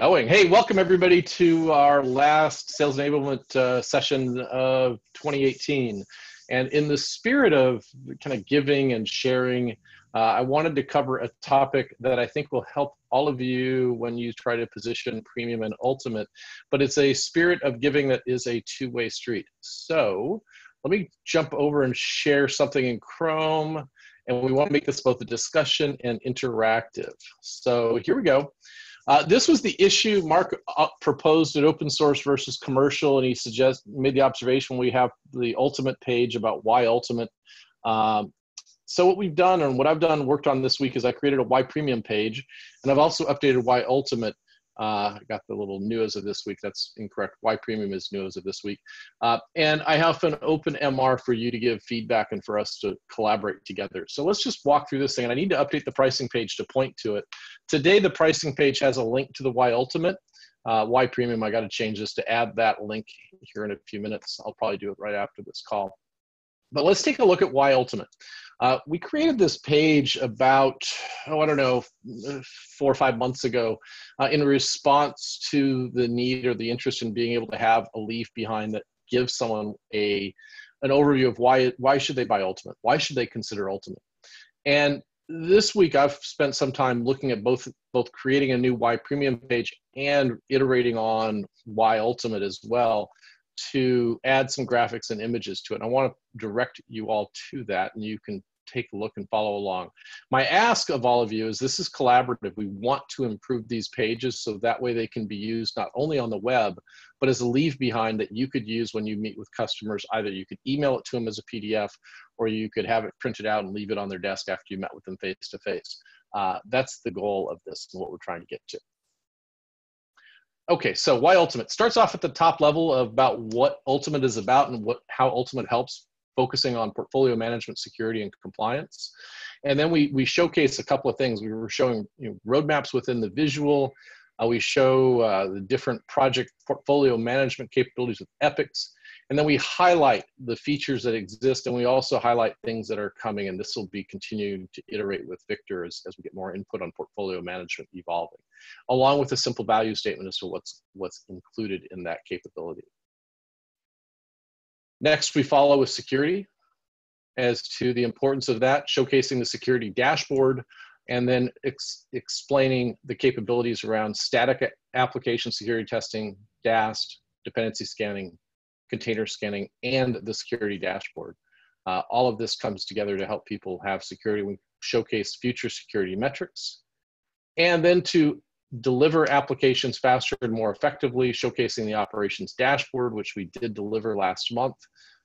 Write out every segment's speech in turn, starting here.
Going. Hey, welcome everybody to our last sales enablement uh, session of 2018. And in the spirit of kind of giving and sharing, uh, I wanted to cover a topic that I think will help all of you when you try to position premium and ultimate. But it's a spirit of giving that is a two way street. So let me jump over and share something in Chrome. And we want to make this both a discussion and interactive. So here we go. Uh, this was the issue Mark uh, proposed at open source versus commercial, and he suggested made the observation we have the ultimate page about why ultimate. Um, so what we've done and what I've done worked on this week is I created a why premium page, and I've also updated why ultimate uh, I got the little new as of this week. That's incorrect. Why premium is new as of this week. Uh, and I have an open MR for you to give feedback and for us to collaborate together. So let's just walk through this thing. And I need to update the pricing page to point to it. Today, the pricing page has a link to the why ultimate. Uh, why premium, I got to change this to add that link here in a few minutes. I'll probably do it right after this call. But let's take a look at why ultimate. Uh, we created this page about, oh, I don't know, four or five months ago uh, in response to the need or the interest in being able to have a leaf behind that gives someone a an overview of why why should they buy Ultimate? Why should they consider Ultimate? And this week I've spent some time looking at both both creating a new why premium page and iterating on why ultimate as well to add some graphics and images to it. And I want to direct you all to that and you can take a look and follow along. My ask of all of you is this is collaborative. We want to improve these pages so that way they can be used not only on the web, but as a leave behind that you could use when you meet with customers. Either you could email it to them as a PDF or you could have it printed out and leave it on their desk after you met with them face to face. That's the goal of this and what we're trying to get to. Okay, so why Ultimate? Starts off at the top level about what Ultimate is about and what how Ultimate helps focusing on portfolio management, security, and compliance. And then we, we showcase a couple of things. We were showing you know, roadmaps within the visual. Uh, we show uh, the different project portfolio management capabilities with Epics. And then we highlight the features that exist and we also highlight things that are coming. And this will be continuing to iterate with Victor as, as we get more input on portfolio management evolving, along with a simple value statement as to what's, what's included in that capability. Next, we follow with security as to the importance of that, showcasing the security dashboard, and then ex explaining the capabilities around static application security testing, DAST, dependency scanning, container scanning, and the security dashboard. Uh, all of this comes together to help people have security. We showcase future security metrics. And then to deliver applications faster and more effectively, showcasing the operations dashboard, which we did deliver last month,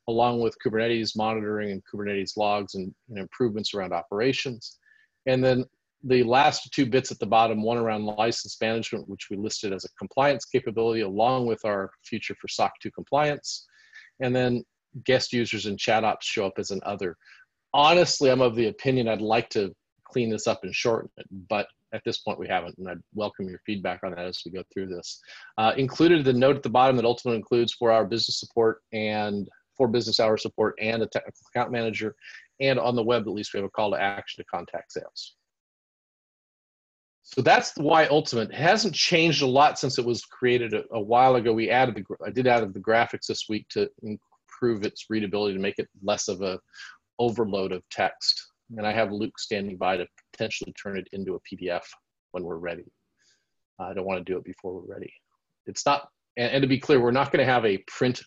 along with Kubernetes monitoring and Kubernetes logs and, and improvements around operations. And then the last two bits at the bottom, one around license management, which we listed as a compliance capability, along with our future for SOC 2 compliance. And then guest users and chat ops show up as an other. Honestly, I'm of the opinion I'd like to clean this up and shorten it, but at this point we haven't, and I'd welcome your feedback on that as we go through this. Uh, included the note at the bottom that ultimately includes four hour business support and four business hour support and a technical account manager. And on the web, at least we have a call to action to contact sales. So that's the why ultimate. It hasn't changed a lot since it was created a, a while ago. We added the, I did add the graphics this week to improve its readability to make it less of a overload of text. And I have Luke standing by to potentially turn it into a PDF when we're ready. I don't want to do it before we're ready. It's not, and, and to be clear, we're not going to have a print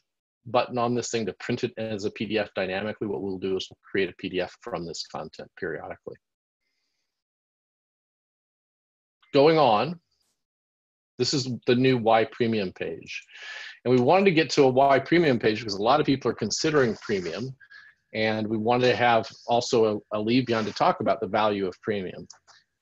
button on this thing to print it as a PDF dynamically. What we'll do is we'll create a PDF from this content periodically. Going on, this is the new Why Premium page. And we wanted to get to a Why Premium page because a lot of people are considering premium and we wanted to have also a, a behind to talk about the value of premium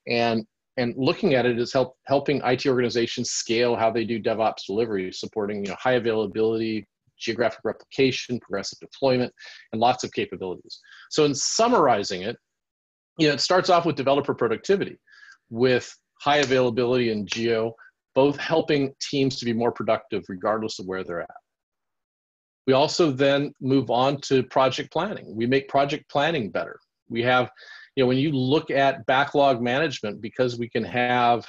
and and looking at it is help helping IT organizations scale how they do DevOps delivery, supporting you know high availability, geographic replication, progressive deployment, and lots of capabilities. So in summarizing it, you know, it starts off with developer productivity, with high availability and geo, both helping teams to be more productive regardless of where they're at. We also then move on to project planning. We make project planning better. We have, you know, when you look at backlog management, because we can have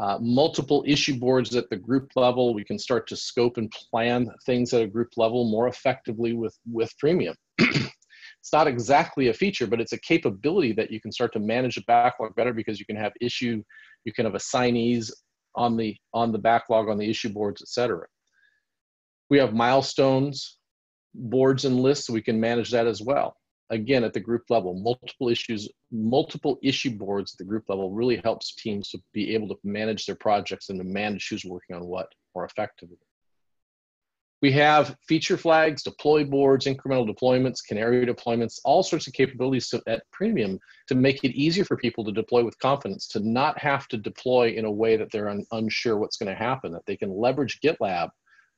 Uh, multiple issue boards at the group level. We can start to scope and plan things at a group level more effectively with, with premium. it's not exactly a feature, but it's a capability that you can start to manage the backlog better because you can have issue, you can have assignees on the on the backlog on the issue boards, etc. We have milestones, boards and lists, so we can manage that as well. Again at the group level multiple issues multiple issue boards at the group level really helps teams to be able to manage their projects and to manage who's working on what more effectively. We have feature flags deploy boards incremental deployments canary deployments all sorts of capabilities at premium to make it easier for people to deploy with confidence to not have to deploy in a way that they're un- unsure what's going to happen that they can leverage gitlab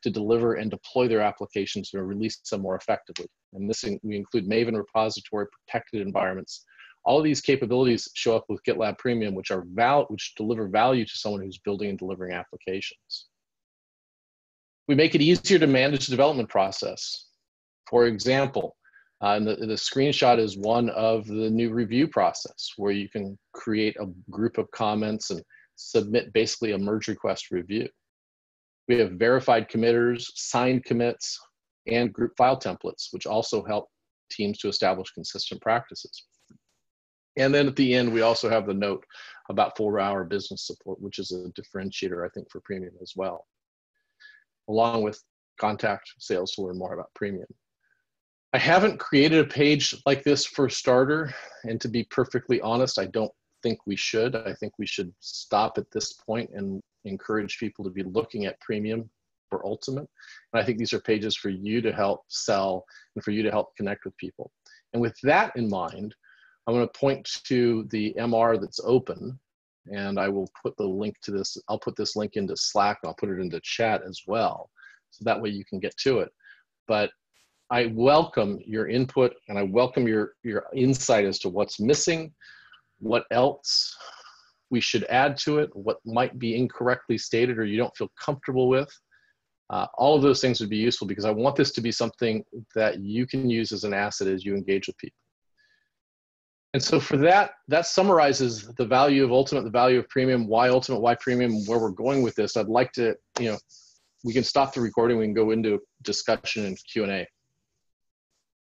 to deliver and deploy their applications and release them more effectively. And this in, we include Maven repository, protected environments. All of these capabilities show up with GitLab Premium, which are val which deliver value to someone who's building and delivering applications. We make it easier to manage the development process. For example, uh, and the, the screenshot is one of the new review process where you can create a group of comments and submit basically a merge request review. We have verified committers, signed commits, and group file templates, which also help teams to establish consistent practices. And then at the end, we also have the note about four hour business support, which is a differentiator, I think, for premium as well, along with contact sales to learn more about premium. I haven't created a page like this for starter, and to be perfectly honest, I don't think we should. I think we should stop at this point and encourage people to be looking at premium for ultimate. And I think these are pages for you to help sell and for you to help connect with people. And with that in mind, I'm going to point to the MR that's open and I will put the link to this. I'll put this link into Slack. I'll put it into chat as well. So that way you can get to it. But I welcome your input and I welcome your, your insight as to what's missing, what else we should add to it, what might be incorrectly stated or you don't feel comfortable with. Uh, all of those things would be useful because I want this to be something that you can use as an asset as you engage with people. And so for that, that summarizes the value of Ultimate, the value of Premium, why Ultimate, why Premium, where we're going with this. I'd like to, you know, we can stop the recording, we can go into discussion and Q&A.